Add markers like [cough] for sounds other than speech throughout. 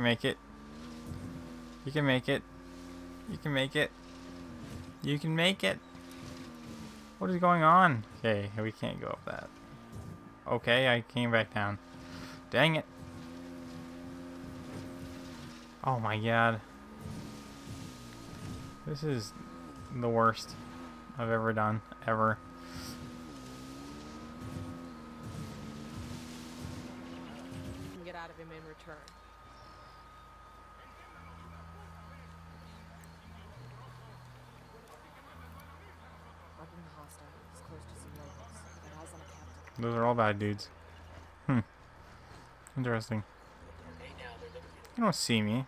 can make it. You can make it. You can make it. You can make it. What is going on? Okay, we can't go up that. Okay, I came back down. Dang it. Oh my god. This is the worst I've ever done. Ever. Get out of him in return. I'll bring the hostile. He's close to some locals. Got eyes on a captain. Those are all bad dudes. Hmm. Interesting. You don't see me.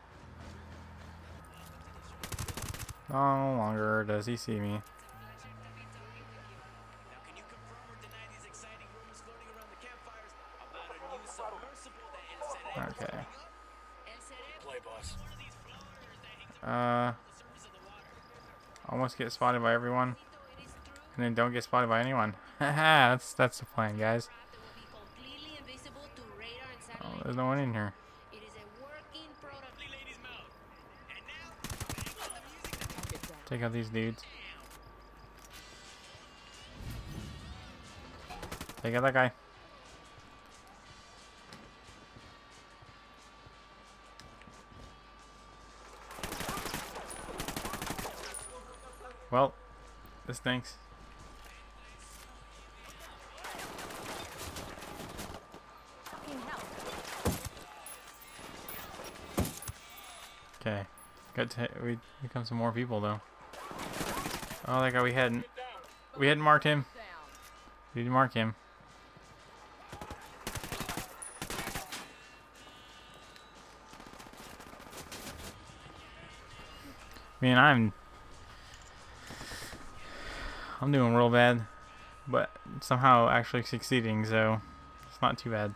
No longer does he see me. Okay. Uh. Almost get spotted by everyone. And then don't get spotted by anyone. Haha, that's that's the plan, guys. Oh, there's no one in here. Take out these dudes. Take out that guy. Well, this stinks. Okay. Got to we become some more people though. Oh, that guy we hadn't we hadn't marked him. We didn't mark him. I mean, I'm I'm doing real bad, but somehow actually succeeding, so it's not too bad.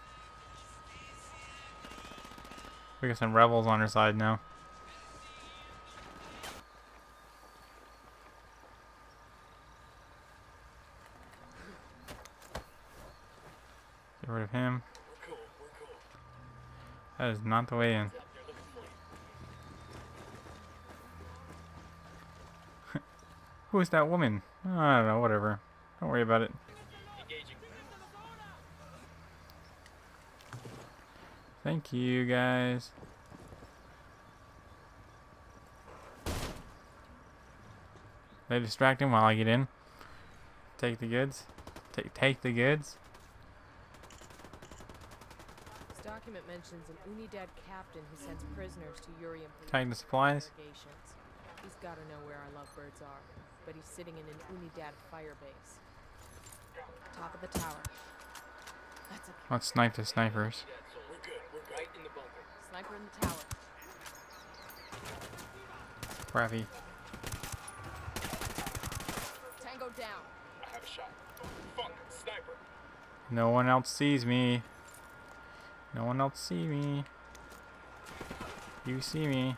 We got some rebels on our side now. Get rid of him. That is not the way in. [laughs] Who is that woman? I don't know, whatever. Don't worry about it. Thank you, guys. They distract him while I get in. Take the goods. Take take the goods. This document mentions an Unidad captain who sends prisoners to Urium for Take the supplies. interrogations. He's got to know where our lovebirds are, but he's sitting in an Unidad firebase. Top of the tower. That's a Let's snipe the snipers. We're good. We're. Right in the bunker. sniper in the tower. Crappy. Tango down. I have a shot. Fuck. Sniper. No one else sees me. No one else see me. You see me.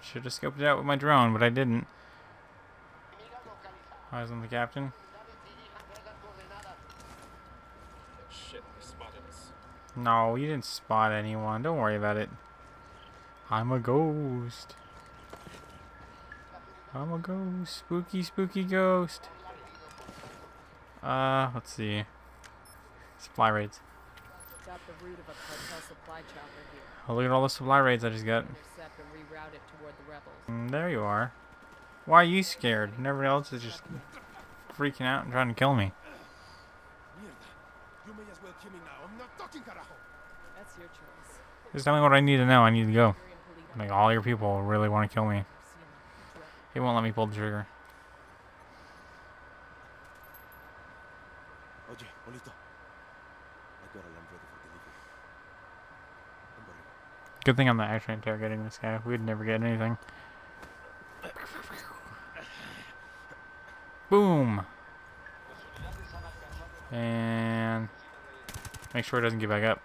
Should have scoped it out with my drone, but I didn't. I was on the captain. Shit. They spotted us. No, you didn't spot anyone. Don't worry about it. I'm a ghost. I'm a ghost. Spooky, spooky ghost. Uh, let's see. Supply raids. Got the route of a cartel supply chopper here. Oh, look at all the supply raids I just got. And it the rebels. Mm, there you are. Why are you scared? And everybody else is just freaking out and trying to kill me. Mierda. You may as well kill me now. I'm not talking, carajo. That's your choice. Just tell me what I need to know. I need to go. Like, all your people really want to kill me. He won't let me pull the trigger. Oye, Polito. I got a lamb ready for delivery. I'm going. Good thing I'm not actually interrogating this guy. We'd never get anything. Boom! And make sure it doesn't get back up.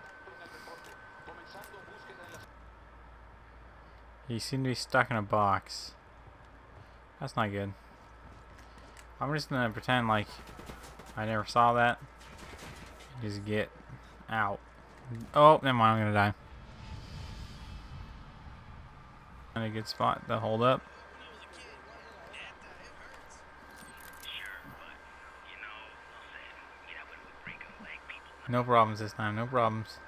He seemed to be stuck in a box. That's not good. I'm just gonna pretend like I never saw that. Just get out. Oh, never mind. I'm gonna die. Not a good spot to hold up. No problems this time. No problems.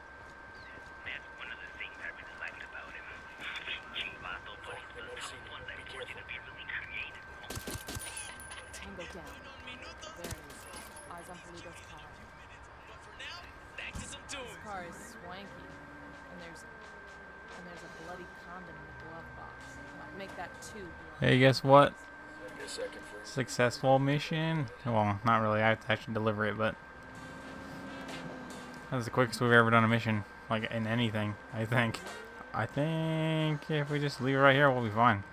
Hey, guess what? Give me a second for Successful mission. Well, not really. I have to actually deliver it, but that's the quickest we've ever done a mission, like in anything. I think. I think if we just leave it right here, we'll be fine.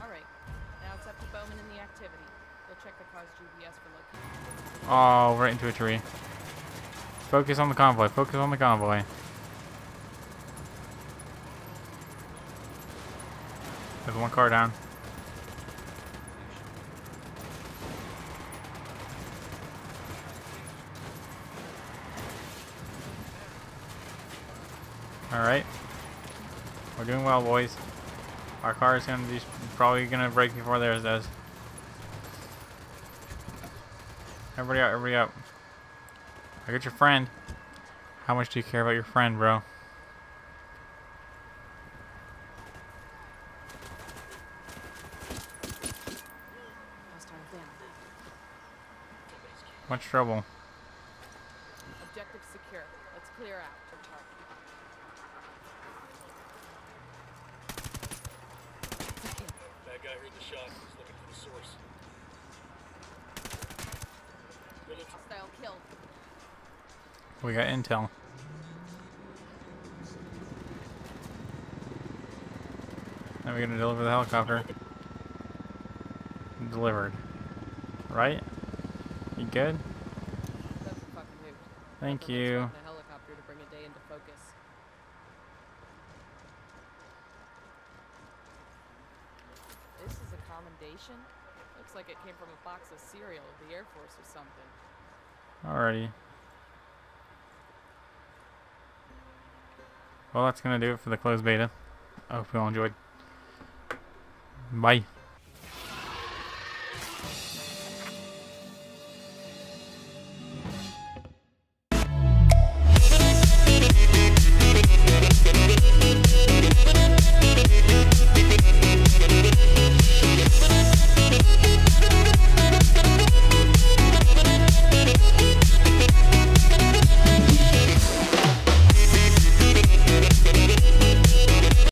Alright. Now it's up to Bowman and the activity. They'll check the car's GPS for location. Oh, right into a tree. Focus on the convoy. Focus on the convoy. There's one car down. Alright. We're doing well, boys. Our car is gonna be probably gonna break before theirs does. Everybody out, everybody up. I got your friend. How much do you care about your friend, bro? Hostile down. Much trouble. Objective secure. Let's clear out. That guy heard the shot. He's looking for the source. Village Hostile killed. We got intel. Now we're gonna deliver the helicopter. Delivered. Right? You good? That's a fucking hoot. Thank you. swapping helicopter to bring a day into focus. This is a commendation. Looks like it came from a box of cereal of the Air Force or something. Alrighty. Well, that's gonna do it for the closed beta. I hope you all enjoyed. Bye.